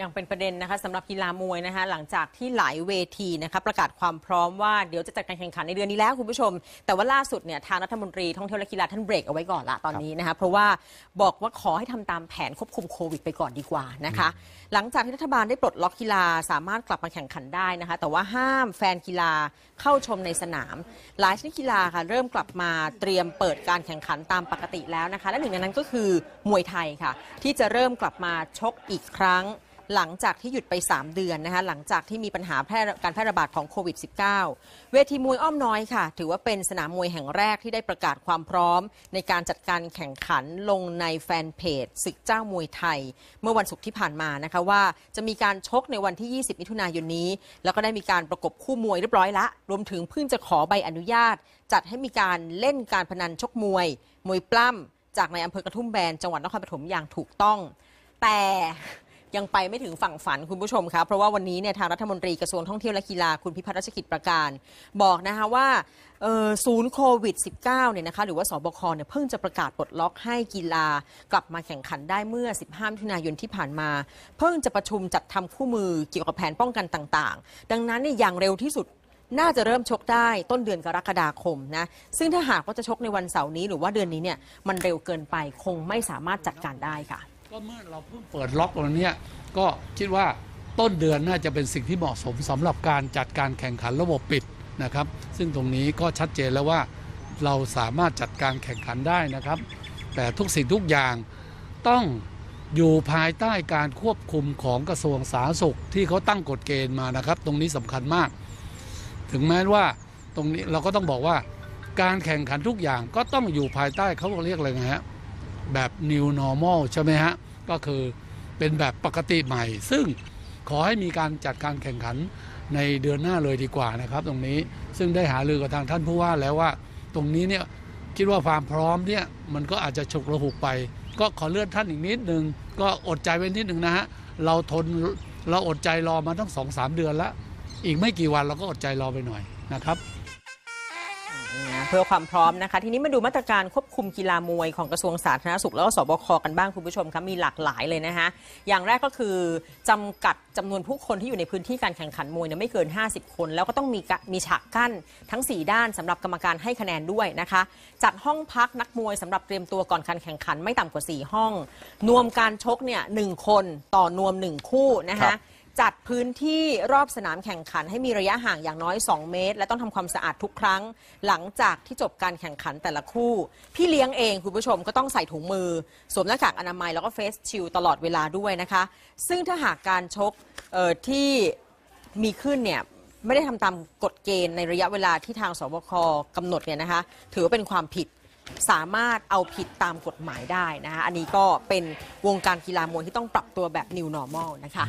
ยังเป็นประเด็นนะคะสำหรับกีฬามวยนะคะหลังจากที่หลายเวทีนะคะประกาศความพร้อมว่าเดี๋ยวจะจัดการแข่งขันในเดือนนี้แล้วคุณผู้ชม แต่ว่าล่าสุดเนี่ยทางรัฐมนตรีท่องเที่ยวและกีฬาท่านเบรกเอาไว้ก่อนละตอนนี้นะคะเพราะว่าบอกว่าขอให้ทำตามแผนควบคุมโควิดไปก่อนดีกว่านะคะหลังจากที่รัฐบาลได้ปลดล็อกกีฬาสามารถกลับมาแข่งขันได้นะคะแต่ว่าห้ามแฟนกีฬาเข้าชมในสนาม หลายชนิดกีฬาค่ะเริ่มกลับมาเตรียมเปิดการแข่งขันตามปกติแล้วนะคะและหนึ่งในนั้นก็คือมวยไทยค่ะที่จะเริ่มกลับมาชกอีกครั้ง หลังจากที่หยุดไป 3 เดือนนะคะหลังจากที่มีปัญหาแพร่การแพร่ระบาดของโควิด -19 เวทีมวยอ้อมน้อยค่ะ ถือว่าเป็นสนามมวยแห่งแรกที่ได้ประกาศความพร้อม ในการจัดการแข่งขันลงในแฟนเพจศึกเจ้ามวยไทย เมื่อวันศุกร์ที่ผ่านมานะคะว่าจะมีการชกในวันที่ 20 มิถุนายนนี้ แล้วก็ได้มีการประกบคู่มวยเรียบร้อยละ รวมถึงเพิ่งจะขอใบอนุญาต จัดให้มีการเล่นการพนันชกมวย มวยปล้ำจากในอำเภอกระทุ่มแบนจังหวัดนครปฐมอย่างถูกต้อง แต่ ยังไปไม่ถึงฝั่งฝันคุณผู้ชมครับเพราะว่าวันนี้เนี่ยทางรัฐมนตรีกระทรวงท่องเที่ยวและกีฬาคุณพิพัฒน์รัชกิจประการ บอกนะคะว่าศูนย์โควิด -19 เนี่ยนะคะหรือว่าสบคเนี่ยเพิ่งจะประกาศปลดล็อกให้กีฬากลับมาแข่งขันได้เมื่อ 15มิถุนายนที่ผ่านมา เพิ่งจะประชุมจัดทำคู่มือเกี่ยวกับแผนป้องกันต่างๆ ดังนั้นเนี่ยอย่างเร็วที่สุดน่าจะเริ่มชกได้ต้นเดือนกรกฎาคมนะ ซึ่งถ้าหากว่าจะชกในวันเสาร์นี้หรือว่าเดือนนี้เนี่ยมันเร็วเกินไปคงไม่สามารถจัดการได้ค่ะ ก็เมื่อเราเพิ่งเปิดล็อกวันนี้ก็คิดว่าต้นเดือนน่าจะเป็นสิ่งที่เหมาะสมสำหรับการจัดการแข่งขันระบบปิดนะครับ ซึ่งตรงนี้ก็ชัดเจนแล้วว่าเราสามารถจัดการแข่งขันได้นะครับ แต่ทุกสิ่งทุกอย่างต้องอยู่ภายใต้การควบคุมของกระทรวงสาธารณสุขที่เขาตั้งกฎเกณฑ์มานะครับ ตรงนี้สำคัญมาก ถึงแม้ว่าตรงนี้เราก็ต้องบอกว่า การแข่งขันทุกอย่างก็ต้องอยู่ภายใต้เขาเรียกอะไรนะฮะ แบบ new normal ใช่ไหมฮะ ก็คือเป็นแบบปกติใหม่ ซึ่งขอให้มีการจัดการแข่งขันในเดือนหน้าเลยดีกว่านะครับ ตรงนี้ซึ่งได้หารือกับทางท่านผู้ว่าแล้วว่า ตรงนี้เนี่ยคิดว่าความพร้อมเนี่ยมันก็อาจจะฉุกระหุกไป ก็ขอเลื่อนท่านอีกนิดนึง ก็อดใจไว้นิดหนึ่งนะฮะเราทนเราอดใจรอมาตั้งสองสามเดือนแล้ว อีกไม่กี่วันเราก็อดใจรอไปหน่อยนะครับ เพื่อความพร้อมนะคะ ทีนี้มาดูมาตรการควบคุมกีฬามวยของกระทรวงสาธารณสุข แล้วก็สบคกันบ้างคุณผู้ชมครับมีหลากหลายเลยนะคะ อย่างแรกก็คือจำกัดจำนวนผู้คนที่อยู่ในพื้นที่การแข่งขันมวยเนี่ยไม่เกิน 50 คน แล้วก็ต้องมีมีฉากกั้นทั้ง 4 ด้านสำหรับกรรมการให้คะแนนด้วยนะคะจัดห้องพักนักมวยสำหรับเตรียมตัวก่อนการแข่งขันไม่ต่ำกว่า 4 ห้อง นวมการชกเนี่ยหนึ่งคนต่อนวม 1 คู่นะครัคะ จัดพื้นที่รอบสนามแข่งขัน ให้มีระยะห่างอย่างน้อย 2 เมตร และต้องทำความสะอาดทุกครั้ง หลังจากที่จบการแข่งขันแต่ละคู่ พี่เลี้ยงเองคุณผู้ชมก็ต้องใส่ถุงมือ สวมหน้ากากอนามัยแล้วก็เฟสชิลตลอดเวลาด้วยนะคะ ซึ่งถ้าหากการชกที่มีขึ้นเนี่ยไม่ได้ทำตามกฎเกณฑ์ในระยะเวลาที่ทางสบคกำหนดเนี่ยนะคะ ถือว่าเป็นความผิดสามารถเอาผิดตามกฎหมายได้นะคะ อันนี้ก็เป็นวงการกีฬามวยที่ต้องปรับตัวแบบ new normal นะคะ